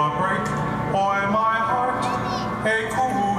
nor break, or my heart a cool.